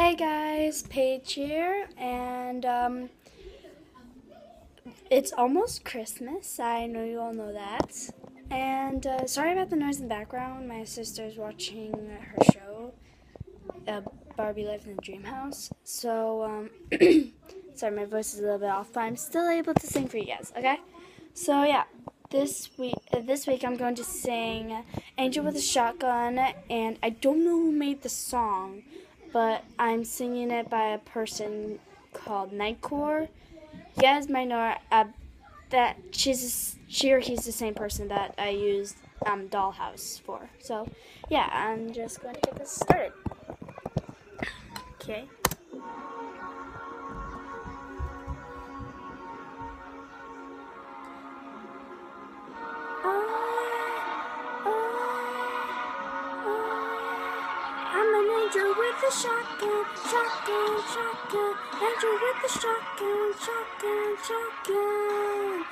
Hey guys, Paige here, and um, it's almost Christmas. I know you all know that. And uh, sorry about the noise in the background. My sister's watching her show, uh, Barbie Life in the Dream House. So, um, sorry, my voice is a little bit off, but I'm still able to sing for you guys. Okay? So yeah, this week, uh, this week I'm going to sing "Angel with a Shotgun," and I don't know who made the song but I'm singing it by a person called Nightcore. You guys might know uh, that she's she or he's the same person that I used um, Dollhouse for. So yeah, I'm just going to get this started. Okay. The shotgun, shotgun, shotgun. Andrew with the shotgun, shotgun, shotgun.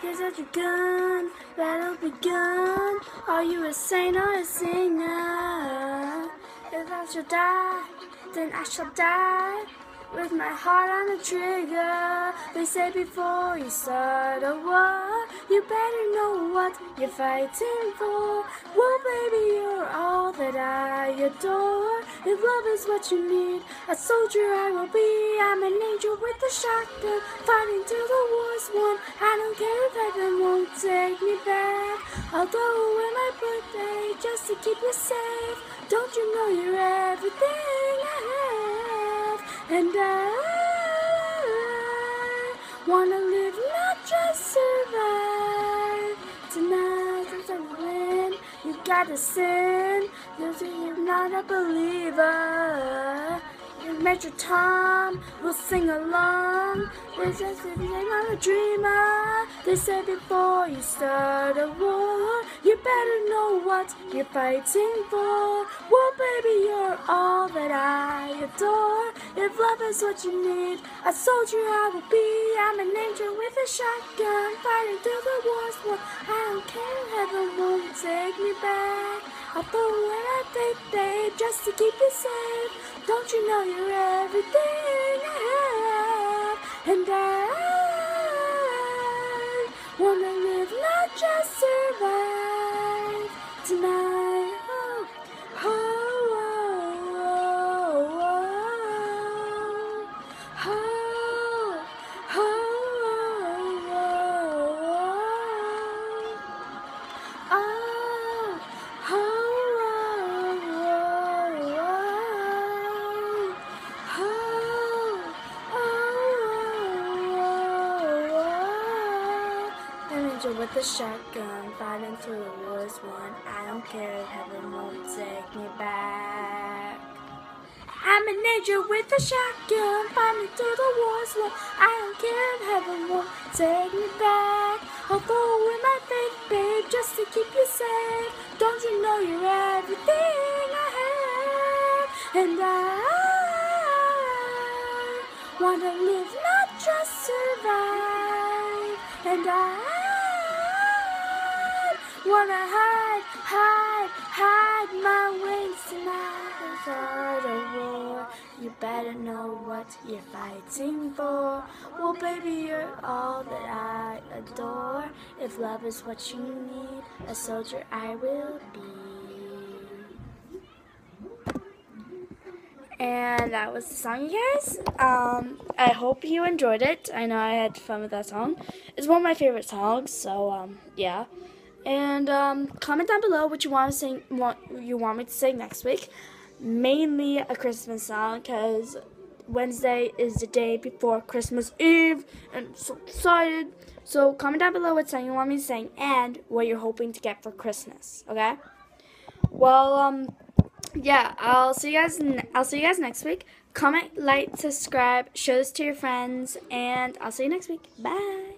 Here's out your gun, battle begun. Are you a saint or a singer? If I shall die, then I shall die with my heart on the trigger. They say before you start a war, you better know what you're fighting for. Well, baby, you're all that I adore. If love is what you need, a soldier I will be. I'm an angel with a shotgun, fighting till the war's won. I don't care if heaven won't take me back. I'll go away my birthday just to keep you safe. Don't you know you're everything I have? And I wanna live, not just you gotta sin. You're not a believer. Major Tom will sing along. This is the I'm a dreamer. They said before you start a war, you better know what you're fighting for. Well, baby, you're all that I adore. If love is what you need, a soldier I will be. I'm an angel with a shotgun, fighting through the wars. Well, I don't care, heaven won't take me back. I'll throw away my faith, babe, just to keep you safe. Don't you know you're everything I have? And I Angel with a shotgun, fighting through the wars one. I don't care if heaven won't take me back. I'm an angel with a shotgun, fighting through the wars one. I don't care if heaven won't take me back. I'll go with my faith, babe, just to keep you safe. Don't you know you're everything I have? And I wanna live, not just survive. And I wanna hide, hide, hide my wings tonight. Without a war, you better know what you're fighting for. Well, baby, you're all that I adore. If love is what you need, a soldier I will be. And that was the song, you guys. Um, I hope you enjoyed it. I know I had fun with that song. It's one of my favorite songs, so um, yeah. And um, comment down below what you want to sing, what you want me to sing next week. Mainly a Christmas song, because Wednesday is the day before Christmas Eve, and I'm so excited. So comment down below what song you want me to sing and what you're hoping to get for Christmas. Okay? Well, um yeah, I'll see you guys. I'll see you guys next week. Comment, like, subscribe, show this to your friends, and I'll see you next week. Bye.